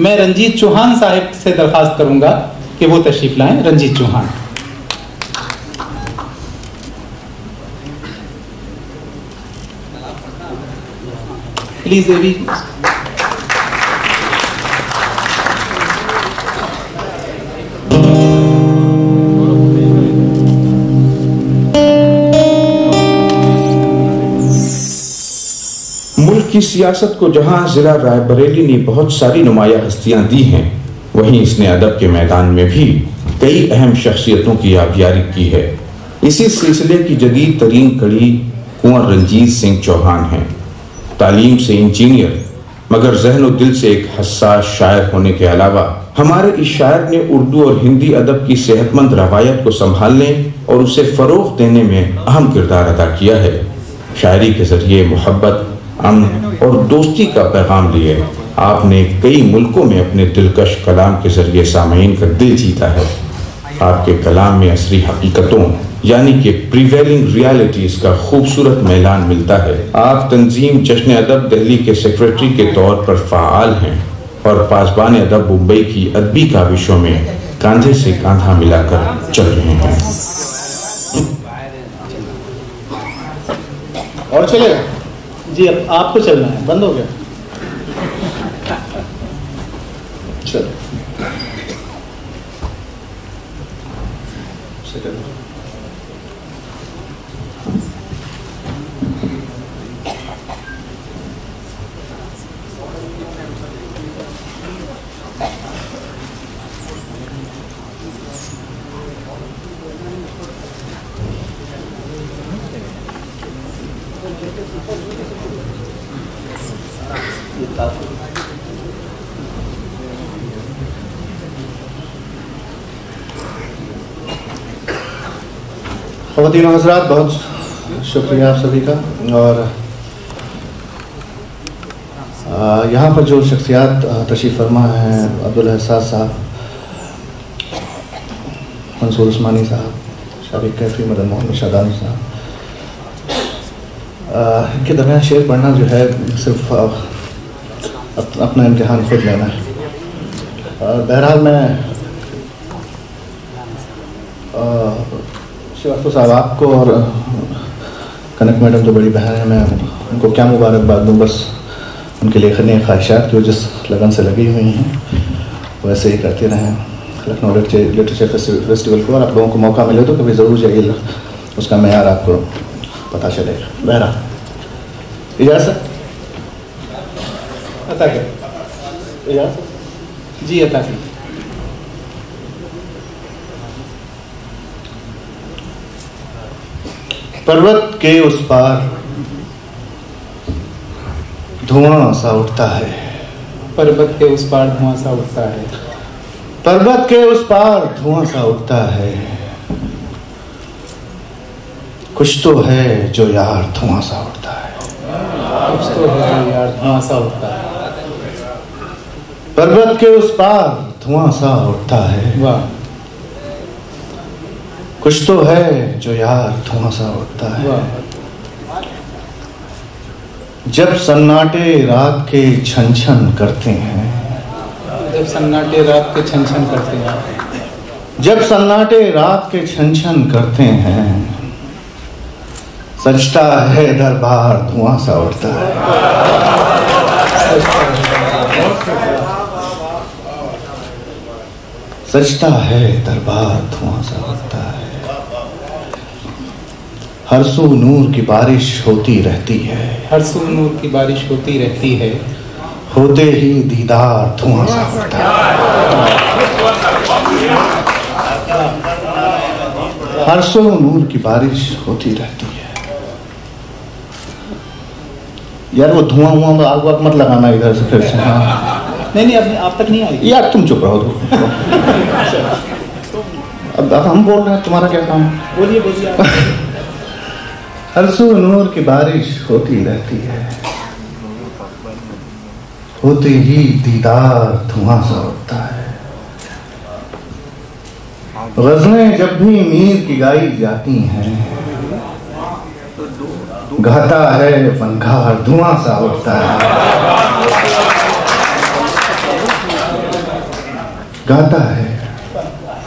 मैं रंजीत चौहान साहब से दरखास्त करूँगा कि वो तशरीफ़ लाएँ, रंजीत चौहान। प्लीज़ देवी मुल्क की सियासत को जहाँ जिला रायबरेली ने बहुत सारी नुमाया हस्तियाँ दी हैं, वहीं इसने अदब के मैदान में भी कई अहम शख्सियतों की आबियारी की है। इसी सिलसिले की जदीद तरीन कड़ी कुंवर रंजीत सिंह चौहान हैं। तालीम से इंजीनियर, मगर जहन दिल से एक हसास शायर होने के अलावा हमारे इस शायर ने उर्दू और हिंदी अदब की सेहतमंद रवायत को संभालने और उसे फरोग देने में अहम किरदार अदा किया है। शायरी के ज़रिए मोहब्बत और दोस्ती का पैगाम लिए आपने कई मुल्कों में अपने दिलकश कलाम के ज़रिए सामीन का दिल जीता है। आपके कलाम में असली हकीकतों, यानी कि प्रिवेलिंग रियलिटीज का खूबसूरत मैलान मिलता है। आप तंजीम जश्न अदब दिल्ली के सेक्रेटरी के तौर पर फाल हैं और पासबान अदब मुंबई की अदबी काविशों में कांधे से कांधा मिलाकर चल रहे हैं। और चलेगा? जी अब आपको चलना है। बंद हो गया। चलो। खवतिन हजरात बहुत शुक्रिया आप सभी का। और यहाँ पर जो शख्सियात तशीफ फरमा हैं, अब्दुल एहसास साहब, मंसूर उस्मानी साहब, शाबिक कैफी, मदन मोहम्मद शादानी साहब। इनके दरमियान शेर पढ़ना जो है, सिर्फ़ अपना इम्तहान खुद लेना है। बहरहाल मैं श्रीवास्तव साहब आपको और कनक मैडम जो बड़ी बहन है मैं उनको क्या मुबारकबाद दूँ? बस उनके लेखनी ख्वाहिशात जो जिस लगन से लगी हुई हैं। वैसे ही करते रहें। लखनऊ लिटरेचर फेस्टिवल को और आप लोगों को मौका मिले तो कभी ज़रूर जाइए। उसका मैार आपको पता चलेगा। बहरा इजाज़त? अता कर इजाज़त? जी अता की। पर्वत के उस पार धुआँ सा उठता है। पर्वत के उस पार धुआँ सा उठता है। पर्वत के उस पार धुआँ सा उठता है। कुछ तो है जो यार धुआँ सा उठता है। कुछ तो है जो यार धुआँ सा उठता है। पर्वत के उस पार धुआँ सा उठता है। वाह। कुछ तो है जो यार धुआँ सा उठता है। जब सन्नाटे रात के छन छन करते हैं। जब सन्नाटे रात के छन छन करते हैं। जब सन्नाटे रात के छन छन करते हैं सजता है दरबार धुआँ सा उठता है। सजता है दरबार धुआँ सा उठता है। हर सू नूर की बारिश होती रहती है। हर सू नूर की बारिश होती रहती है। होते ही दीदार धुआँ सा उठता है हर सो नूर की बारिश होती रहती है। यार वो धुआँ हुआ आग वाग मत लगाना इधर से फिर से हाँ। नहीं नहीं अब आप तक नहीं आई यार तुम चुप रहो अब अब हम बोल रहे हैं तुम्हारा क्या काम? बोलिए बोलिए आप। हर सू नूर की बारिश होती रहती है। होते ही दीदार धुआँ सा उठता है। गजलें जब भी मीर की गाई जाती हैं, गाता है फनकार धुआँ सा उठता है। गाता है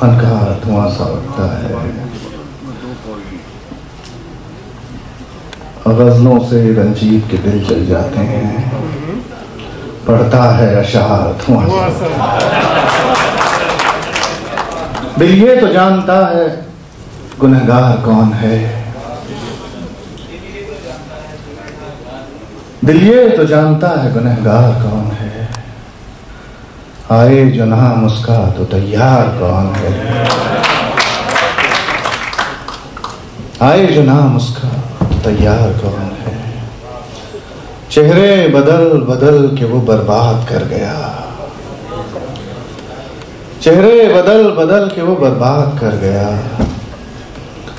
फनकार धुआँ सा उठता है। गजलों से रंजीत के दिल चल जाते हैं। पढ़ता है अशार दिल ये तो जानता है, गुनहगार कौन है। दिल ये तो जानता है, गुनहगार कौन है। आए जो नाम उसका तो तैयार कौन है। आए जो नाम उसका तैयार कौन है? चेहरे बदल बदल के वो बर्बाद कर गया। चेहरे बदल बदल के वो बर्बाद कर गया।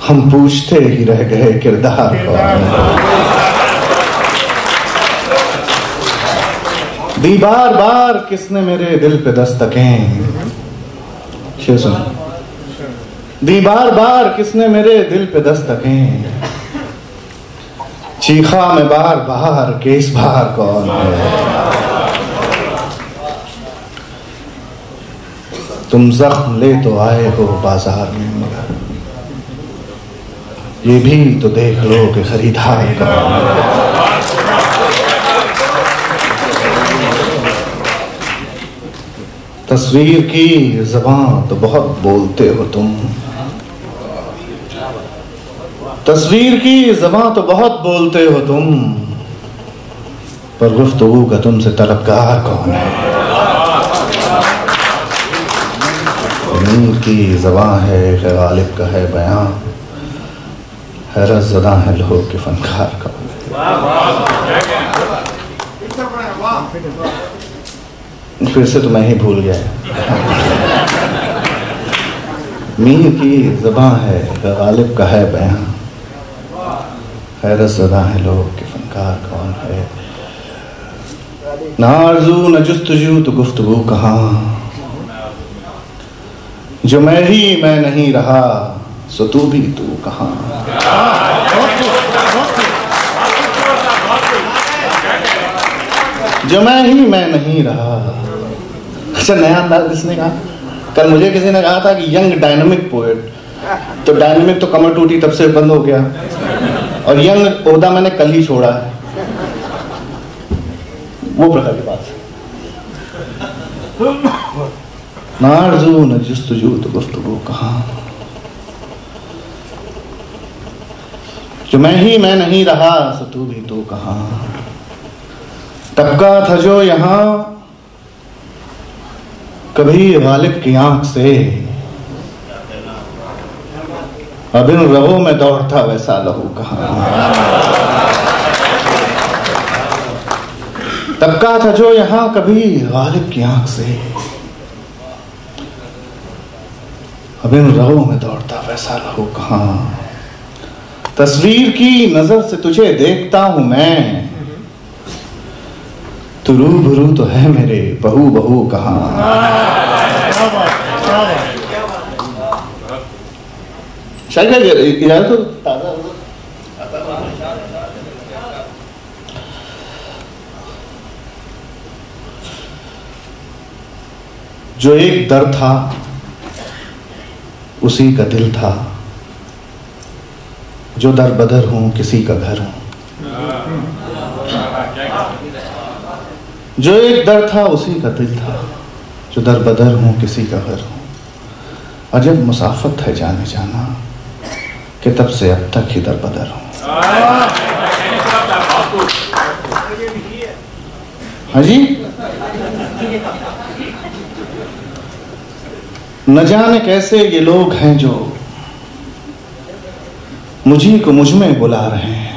हम पूछते ही रह गए किरदार कौन है। दी बार किसने मेरे दिल पे दस्तकें? शेर दी बार बार किसने मेरे दिल पे दस्तकें? चीखा में बार बार के इस बार कौन है? तुम जख्म ले तो आए हो बाज़ार में, मगर ये भी तो देख लो कि खरीदार कौन तस्वीर की जबान तो बहुत बोलते हो तुम। तस्वीर की जबान तो बहुत बोलते हो तुम। पर गुफ्तगु का तुमसे तलबगार कौन है? नीर की जबान है गालिब का है बयां। हैरत जदा है लोग के फनकार कौन फिर से तो मैं ही भूल गया। मीर की जबां है गालिब का है बयां। हैरत ज़दा है लोग के फनकार कौन है? ना आरज़ू, न जुस्तजू तो गुफ्तगू कहाँ? जो मैं ही, मैं नहीं रहा, सो तू भी तू कहाँ? जो मैं ही, मैं नहीं रहा। अच्छा नया अंदाज किसने कहा? कल मुझे किसी ने कहा था कि यंग डायनामिक पोएट। तो डायनामिक तो कमर टूटी, तब से बंद हो गया। और यंग ओहदा मैंने कल ही छोड़ा है। वो प्रकार की बात नारजू न जस्तजू तो गुफ्तगू कहा? जो मैं ही, मैं नहीं रहा सो तू भी तो कहा? तबका था जो यहाँ, कभी गालिब की आँख से अब इन रगों में दौड़ता वैसा लहू कहा। तबका था, जो यहाँ कभी गालिब की आँख से अब इन रगों में दौड़ता वैसा लहू कहा। तस्वीर की नज़र से तुझे देखता हूँ मैं। तू रूबरू तो है मेरे बहू बहू कहा तो जो एक दर था, उसी का दिल था। जो दर बदर हूँ, किसी का घर हूँ। जो एक दर था, उसी का दिल था। जो दर बदर हूँ, किसी का घर हूँ। अजब मुसाफत है जाने जाना कि तब से अब तक ही दर बदर हूँ। हाँ जी? न जाने कैसे ये लोग हैं जो मुझी को मुझमें बुला रहे हैं।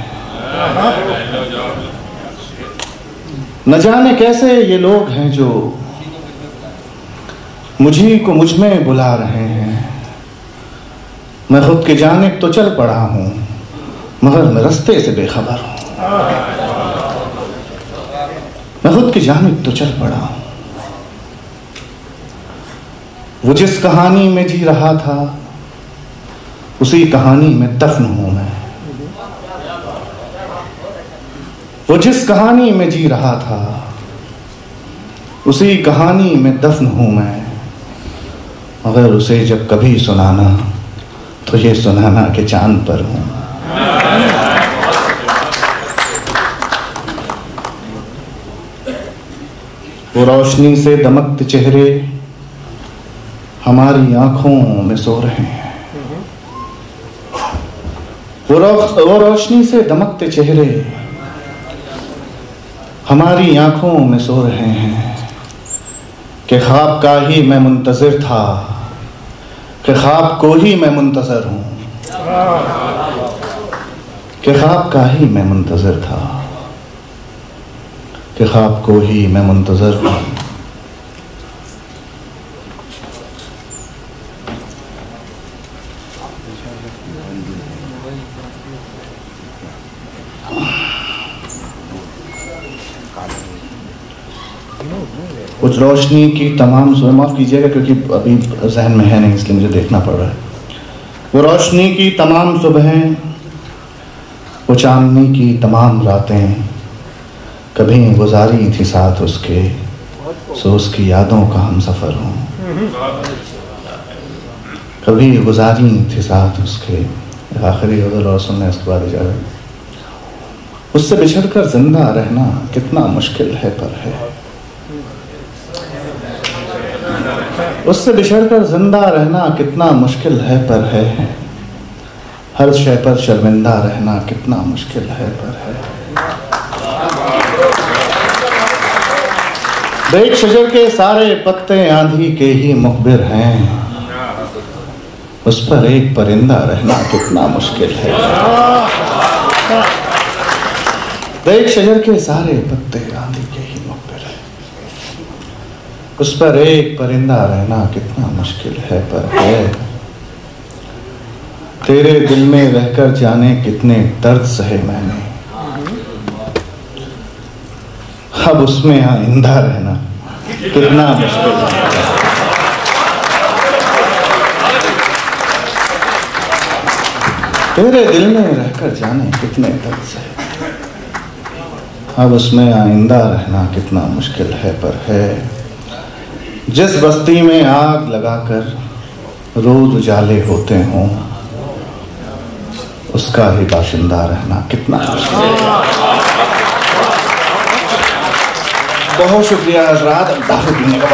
न जाने कैसे ये लोग हैं जो मुझी को मुझमें बुला रहे हैं। मैं खुद के जाने तो चल पड़ा हूँ, मगर मैं रस्ते से बेखबर हूँ। मैं खुद की जानिब तो चल पड़ा हूँ। वो जिस कहानी में जी रहा था, उसी कहानी में दफन हूँ मैं। वो जिस कहानी में जी रहा था, उसी कहानी में दफन हूँ मैं। मगर उसे जब कभी सुनाना तो ये सुनाना कि चाँद पर हूँ। वो रोशनी से दमकते चेहरे हमारी आँखों में सो रहे हैं। वो वो रोशनी से दमकते चेहरे हमारी आँखों में सो रहे हैं कि ख्वाब का ही मैं मुंतजर था। कि ख्वाब को ही मैं मुंतजर हूँ। कि ख्वाब का ही मैं मुंतजर था। कि ख्वाब को ही मैं मुंतजर हूँ। कुछ रोशनी की तमाम सुबह माफ़ कीजिएगा क्योंकि अभी जहन में है नहीं, इसलिए मुझे देखना पड़ रहा है। वो रोशनी की तमाम सुबहें, वो चांदनी की तमाम रातें, कभी गुजारी थी साथ उसके, सो उसकी यादों का हम सफ़र हूँ। कभी गुजारी थी साथ उसके, आखिरी गज़ल और सुनने इसके बाद इजाज़त। उससे बिछड़कर ज़िंदा रहना कितना मुश्किल है, पर है। उससे बिछड़कर ज़िंदा रहना कितना मुश्किल है पर है। हर शय पर शर्मिंदा रहना कितना मुश्किल है पर है। देख शजर के सारे पत्ते आंधी के ही मुखबिर हैं। उस पर एक परिंदा रहना कितना मुश्किल है। देख शजर के सारे पत्ते आंधी के ही मुखबिर हैं उस पर एक परिंदा रहना कितना मुश्किल है, पर है। तेरे दिल में रहकर जाने कितने दर्द सहे मैंने। अब उसमें आइंदा रहना कितना मुश्किल है। तेरे दिल में रहकर जाने कितने दर्द सहे। अब उसमें आइंदा रहना कितना मुश्किल है, पर है। जिस बस्ती में आग लगाकर रोज उजाले होते हों, उसका ही बाशिंदा रहना कितना बहुत शुक्रिया, हजरात। दारू पीने का